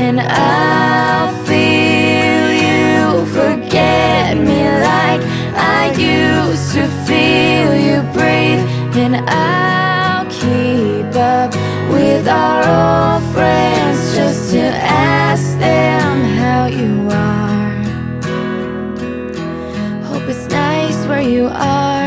and I'll feel you forget me like I used to feel you breathe, and I'll keep up with our old friends just to ask them how you are. Hope it's nice where you are.